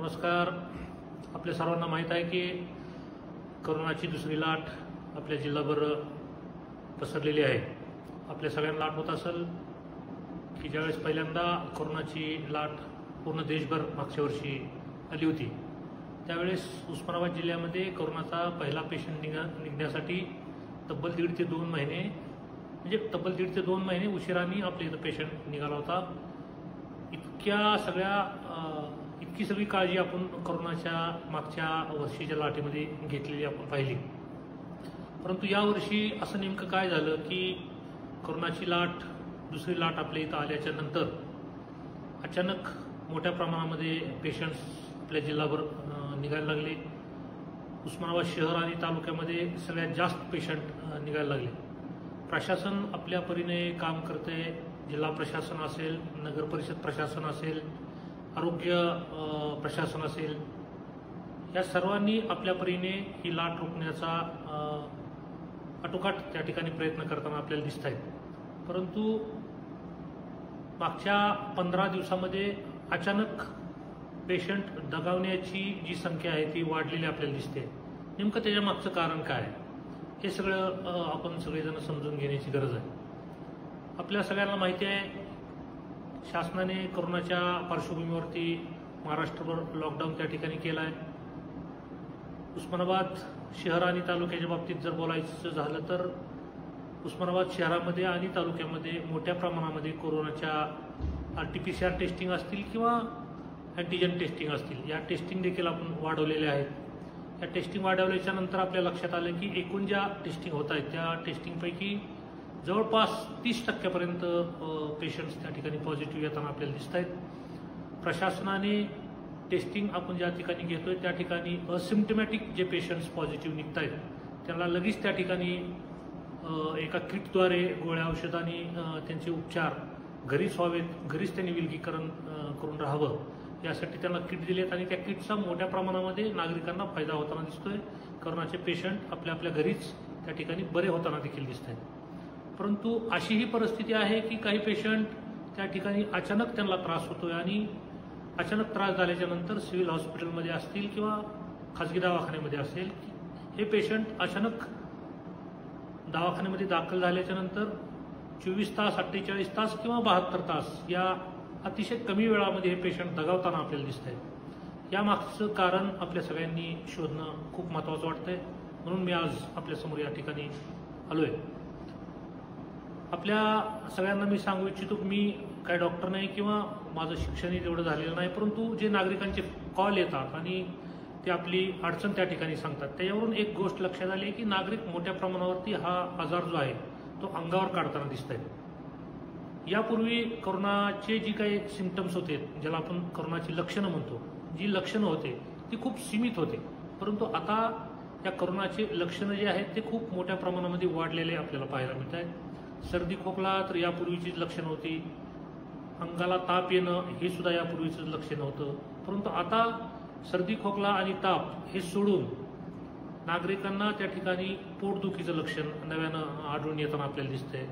नमस्कार. आपल्या सर्वांना माहीत आहे की करोनाची दुसरी लाट आपल्या जिल्हाभर पसरलेली आहे. आपल्या सगळ्यांना आठवत असेल की ज्यावेळेस पहिल्यांदा कोरोनाची लाट पूर्ण देशभर मागच्या वर्षी आली होती त्यावेळेस उस्मानाबाद जिल्ह्यामध्ये कोरोनाचा पहिला पेशंट निघा निघण्यासाठी तब्बल दीड ते दोन महिने म्हणजे तब्बल दीड ते दोन महिने उशिराने आपल्या इथं पेशंट निघाला होता. इतक्या सगळ्या इतकी सगळी काळजी आपण कोरोनाच्या मागच्या वर्षीच्या लाटेमध्ये घेतलेली आपण पाहिली. परंतु यावर्षी असं नेमकं काय झालं की कोरोनाची लाट दुसरी लाट आपल्या इथं आल्याच्यानंतर अचानक मोठ्या प्रमाणामध्ये पेशंट्स आपल्या जिल्हाभर निघायला लागले. उस्मानाबाद शहर आणि तालुक्यामध्ये सगळ्यात जास्त पेशंट निघायला लागले. प्रशासन आपल्या परीने काम करते जिल्हा प्रशासन असेल नगर परिषद प्रशासन असेल आरोग्य प्रशासन असेल या सर्वांनी आपल्या परीने ही लाट रोखण्याचा अटोकाट आटोकाट त्या ठिकाणी प्रयत्न करताना आपल्याला दिसत आहेत. परंतु मागच्या पंधरा दिवसामध्ये अचानक पेशंट दगावण्याची जी संख्या आहे ती वाढलेली आपल्याला दिसते. नेमकं त्याच्या मागचं कारण काय आहे? हे सगळं आपण सगळेजण समजून घेण्याची गरज आहे. आपल्या सगळ्यांना माहिती आहे शासनाने कोरोनाच्या पार्श्वभूमीवरती महाराष्ट्रभर लॉकडाऊन त्या ठिकाणी केला आहे उस्मानाबाद शहर आणि तालुक्याच्या बाबतीत जर बोलायचं झालं तर उस्मानाबाद शहरामध्ये आणि तालुक्यामध्ये मोठ्या प्रमाणामध्ये कोरोनाच्या R T P C R testing असतील किंवा अँटीजन टेस्टिंग असतील या टेस्टिंग देखील आपण वाढवलेल्या आहेत. या टेस्टिंग वाढवल्याच्या नंतर आपल्या लक्षात आलं की एकूण ज्या टेस्टिंग होत आहेत त्या टेस्टिंगपैकी जवळपास तीस टक्क्यापर्यंत पेशंट्स त्या ठिकाणी पॉझिटिव्ह येताना आपल्याला दिसत आहेत प्रशासनाने टेस्टिंग आपण ज्या ठिकाणी घेतोय त्या ठिकाणी असिम्टमॅटिक जे पेशंट्स पॉझिटिव्ह निघत आहेत त्यांना लगेच त्या ठिकाणी एका किटद्वारे गोळ्या औषधाने त्यांचे उपचार घरीच व्हावेत घरीच त्यांनी विलगीकरण करून राहावं यासाठी त्यांना किट दिलेत आणि त्या किटचा मोठ्या प्रमाणामध्ये नागरिकांना फायदा होताना दिसतोय. कोरोनाचे पेशंट आपल्या आपल्या घरीच त्या ठिकाणी बरे होताना देखील दिसत आहेत परंतु अशी ही परिस्थिती आहे की काही पेशंट त्या ठिकाणी अचानक त्यांना त्रास होतोय आणि अचानक त्रास झाल्याच्यानंतर सिव्हिल हॉस्पिटलमध्ये असतील किंवा खाजगी दवाखान्यामध्ये असेल हे पेशंट अचानक दवाखान्यामध्ये दाखल झाल्याच्यानंतर चोवीस तास अठ्ठेचाळीस तास किंवा बहात्तर तास या अतिशय कमी वेळामध्ये हे पेशंट दगावताना आपल्याला दिसत आहेत या मागचं कारण आपल्या सगळ्यांनी शोधणं खूप महत्वाचं वाटतंय. म्हणून मी आज आपल्यासमोर या ठिकाणी आलोय. आपल्या सगळ्यांना मी सांगू इच्छितो मी काय डॉक्टर नाही किंवा माझं शिक्षणही तेवढं झालेलं नाही परंतु जे नागरिकांचे कॉल येतात आणि ते आपली अडचण त्या ठिकाणी सांगतात त्याच्यावरून एक गोष्ट लक्षात आली की नागरिक मोठ्या प्रमाणावरती हा आजार जो आहे तो अंगावर काढताना दिसत आहे यापूर्वी करोनाचे जी काही सिमटम्स होते ज्याला आपण करोनाची लक्षणं म्हणतो जी लक्षणं होते ती खूप सीमित होते. परंतु आता या करोनाचे लक्षणं जे आहेत ते खूप मोठ्या प्रमाणामध्ये वाढलेले आपल्याला पाहायला मिळत आहेत सर्दी खोकला तर यापूर्वीचीच लक्षणं होती. अंगाला ताप येणं हे सुद्धा यापूर्वीचंच लक्षण होतं. परंतु आता सर्दी खोकला आणि ताप हे सोडून नागरिकांना त्या ठिकाणी पोटदुखीचं लक्षण नव्यानं आढळून येताना आपल्याला दिसतंय.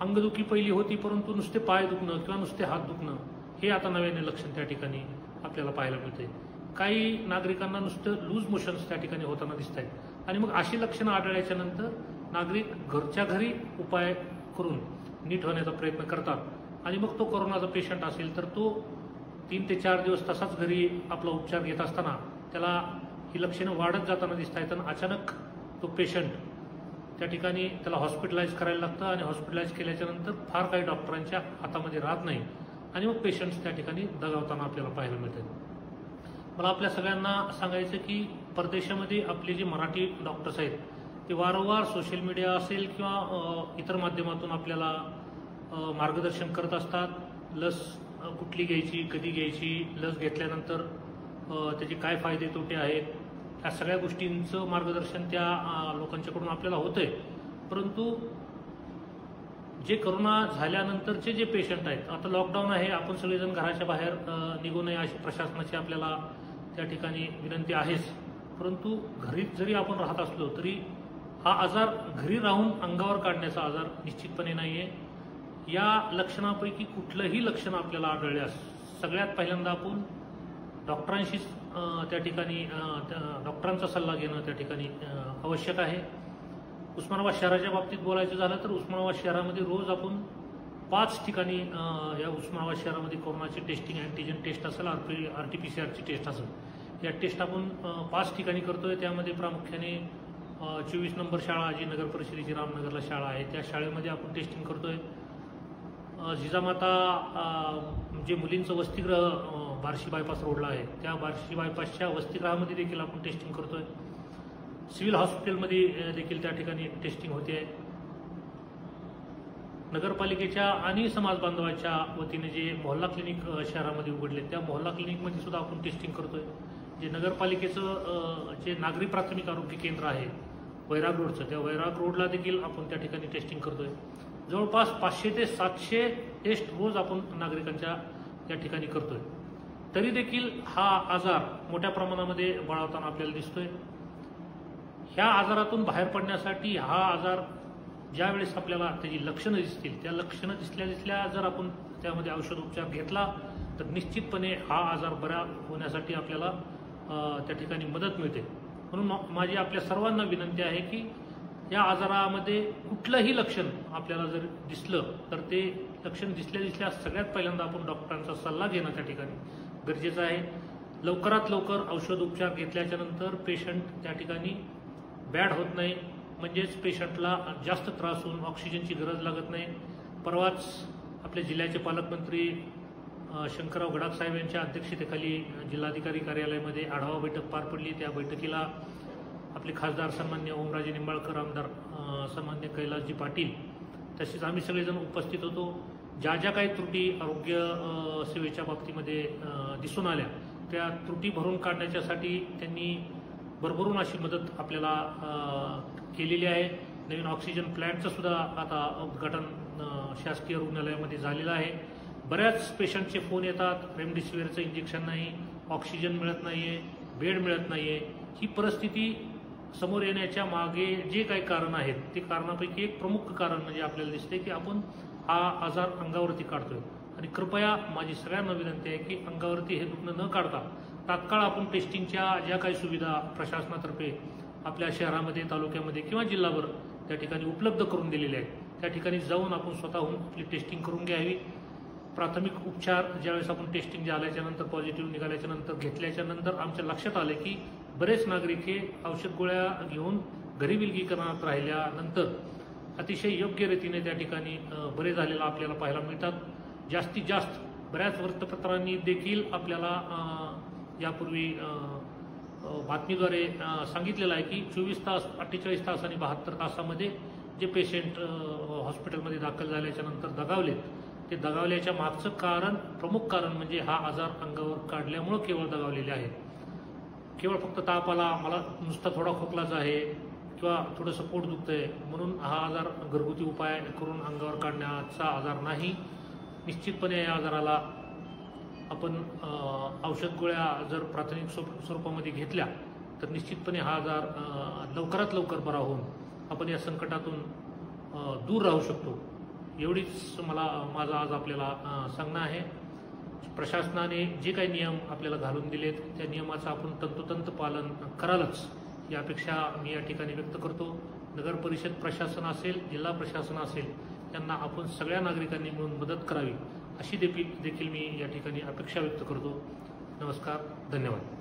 अंगदुखी पहिली होती परंतु नुसते पाय दुखणं किंवा नुसते हात दुखणं हे आता नव्याने लक्षण त्या ठिकाणी आपल्याला पाहायला मिळते काही नागरिकांना नुसतं लूज मोशन्स त्या ठिकाणी होताना दिसत आहेत आणि मग अशी लक्षणं आढळल्याच्या नंतर नागरिक घरच्या घरी उपाय करून नीट होण्याचा प्रयत्न करतात. आणि मग तो कोरोनाचा पेशंट असेल तर तो तीन ते चार दिवस तसाच घरी आपला उपचार घेत असताना त्याला ही लक्षणं वाढत जाताना दिसत आहेत आणि अचानक तो पेशंट त्या ठिकाणी त्याला हॉस्पिटलाइज करायला लागतं आणि हॉस्पिटलाइज केल्याच्यानंतर फार काही डॉक्टरांच्या हातामध्ये राहत नाही. आणि मग पेशंट्स त्या ठिकाणी दगावताना आपल्याला पाहायला मिळतात. मला आपल्या सगळ्यांना सांगायचं की परदेशामध्ये आपले जे मराठी डॉक्टर्स आहेत ते वारंवार सोशल मीडिया असेल किंवा इतर माध्यमातून आपल्याला मार्गदर्शन करत असतात. लस कुठली घ्यायची कधी घ्यायची लस घेतल्यानंतर त्याचे काय फायदे तोटे आहेत ह्या सगळ्या गोष्टींचं मार्गदर्शन त्या लोकांच्याकडून आपल्याला होतंय. परंतु जे करोना झाल्यानंतरचे जे पेशंट आहेत आता लॉकडाऊन आहे आपण सगळेजण घराच्या बाहेर निघू नये अशी प्रशासनाची आपल्याला त्या ठिकाणी विनंती आहेच. परंतु घरीच जरी आपण राहत असलो तरी हा आजार घरी राहून अंगावर काढण्याचा आजार निश्चितपणे नाहीये. या लक्षणापैकी कुठलंही लक्षण आपल्याला आढळल्यास सगळ्यात पहिल्यांदा आपण डॉक्टरांशीच त्या ठिकाणी त्या- डॉक्टरांचा सल्ला घेणं त्या ठिकाणी आवश्यक आहे. उस्मानाबाद शहराच्या बाबतीत बोलायचं झालं तर उस्मानाबाद शहरामध्ये रोज आपण पाच ठिकाणी या उस्मानाबाद शहरामध्ये कोरोनाची टेस्टिंग अँटीजन टेस्ट असेल R P R T P C आरची टेस्ट असेल या टेस्ट आपण पाच ठिकाणी करतोय. त्यामध्ये प्रामुख्याने चोवीस नंबर शाळा जी नगर परिषदेची रामनगरला शाळा आहे त्या शाळेमध्ये आपण टेस्टिंग करतोय. जिजामाता जे मुलींचं वसतिगृह बार्शी बायपास रोडला आहे त्या बार्शी बायपासच्या वसतिगृहामध्ये देखील आपण टेस्टिंग करतोय. सिव्हिल हॉस्पिटलमध्ये देखील त्या ठिकाणी टेस्टिंग होते. आहे नगरपालिकेच्या आणि समाज बांधवाच्या वतीने जे मोहल्ला क्लिनिक शहरामध्ये उघडले त्या मोहल्ला क्लिनिकमध्ये सुद्धा आपण टेस्टिंग करतोय. जे नगरपालिकेचं जे नागरी प्राथमिक आरोग्य केंद्र आहे वैराग रोडचं. त्या वैराग रोडला देखील आपण त्या ठिकाणी टेस्टिंग करतोय. जवळपास पाचशे ते सातशे टेस्ट रोज आपण नागरिकांच्या या ठिकाणी करतोय. तरी देखील हा आजार मोठ्या प्रमाणामध्ये बळावताना आपल्याला दिसतोय. ह्या आजारातून बाहेर पडण्यासाठी हा आजार ज्या वेळेस आपल्याला त्याची लक्षणं दिसतील त्या लक्षणं दिसल्या दिसल्या जर आपण त्यामध्ये औषध उपचार घेतला तर निश्चितपणे हा आजार बरा होण्यासाठी आपल्याला त्या ठिकाणी मदत मिळते. म्हणून माझी आपल्या सर्वांना विनंती आहे की या आजारामध्ये कुठलंही लक्षण आपल्याला जर दिसलं तर ते लक्षण दिसल्या दिसल्या सगळ्यात पहिल्यांदा आपण डॉक्टरांचा सल्ला घेणं त्या ठिकाणी गरजेचं आहे. लवकरात लवकर औषध उपचार घेतल्याच्या नंतर पेशंट त्या ठिकाणी बॅड होत नाही म्हणजेच पेशंटला जास्त त्रास होऊन ऑक्सिजनची गरज लागत नाही. परवाच आपल्या जिल्ह्याचे पालकमंत्री शंकरराव गडाख साहेब यांच्या अध्यक्षतेखाली जिल्हाधिकारी कार्यालयामध्ये आढावा बैठक पार पडली. त्या बैठकीला आपले खासदार सन्मान्य ओमराजे निंबाळकर आमदार सन्मान्य कैलासजी पाटील तसेच आम्ही सगळेजण उपस्थित होतो. ज्या ज्या काही त्रुटी आरोग्य सेवेच्या बाबतीमध्ये दिसून आल्या त्या त्रुटी भरून काढण्याच्यासाठी त्यांनी भरभरून अशी मदत आपल्याला केलेली आहे. नवीन ऑक्सिजन प्लॅन्टचं सुद्धा आता उद्घाटन शासकीय रुग्णालयामध्ये झालेलं आहे. बऱ्याच पेशंटचे फोन येतात रेमडेसिवीरचं इंजेक्शन नाही ऑक्सिजन मिळत नाही आहे बेड मिळत नाही आहे ही परिस्थिती समोर येण्याच्या मागे जे काही कारण आहेत ते कारणापैकी एक प्रमुख कारण म्हणजे आपल्याला दिसते की आपण हा आजार अंगावरती काढतोय. आणि कृपया माझी सगळ्यांना विनंती आहे की अंगावरती हे दुखणं न काढता तात्काळ आपण टेस्टिंगच्या ज्या काही सुविधा प्रशासनातर्फे आपल्या शहरामध्ये तालुक्यामध्ये किंवा जिल्हाभर त्या ठिकाणी उपलब्ध करून दिलेल्या आहेत त्या ठिकाणी जाऊन आपण स्वतःहून आपली टेस्टिंग करून घ्यावी. प्राथमिक उपचार ज्यावेळेस आपण टेस्टिंग झाल्याच्यानंतर पॉझिटिव्ह निघाल्याच्या नंतर घेतल्याच्या नंतर आमच्या लक्षात आले की बरेच नागरिक हे औषध गोळ्या घेऊन घरी विलगीकरणात राहिल्यानंतर अतिशय योग्य रीतीने त्या ठिकाणी बरे झालेला आपल्याला पाहायला मिळतात. जास्तीत जास्त बऱ्याच वृत्तपत्रांनी देखील आपल्याला यापूर्वी बातमीद्वारे सांगितलेलं आहे की चोवीस तास अठ्ठेचाळीस तास आणि बहात्तर तासामध्ये जे पेशंट हॉस्पिटलमध्ये दाखल झाल्याच्यानंतर दगावलेत ते दगावल्याच्या मागचं कारण प्रमुख कारण म्हणजे हा आजार अंगावर काढल्यामुळं केवळ दगावलेले आहेत. केवळ फक्त ताप आला मला नुसता थोडा खोकलाच आहे किंवा थोडंसं पोट दुखतंय म्हणून हा आजार घरगुती उपाय करून अंगावर काढण्याचा आजार नाही. निश्चितपणे या आजाराला आपण औषध गोळ्या जर प्राथमिक स्वरूप- स्वरूपामध्ये घेतल्या तर निश्चितपणे हा आजार लवकरात लवकर बरा होऊन आपण या संकटातून दूर राहू शकतो. एवढीच मला माझं आज आपल्याला सांगणं आहे. प्रशासनाने जे काही नियम आपल्याला घालून दिलेत त्या नियमाचं आपण तंतोतंत पालन करालच. ही अपेक्षा मी या ठिकाणी व्यक्त करतो नगर परिषद प्रशासन असेल जिल्हा प्रशासन असेल त्यांना आपण सगळ्या नागरिकांनी मिळून मदत करावी. अशी देखील देखील मी या ठिकाणी अपेक्षा व्यक्त करतो. नमस्कार धन्यवाद.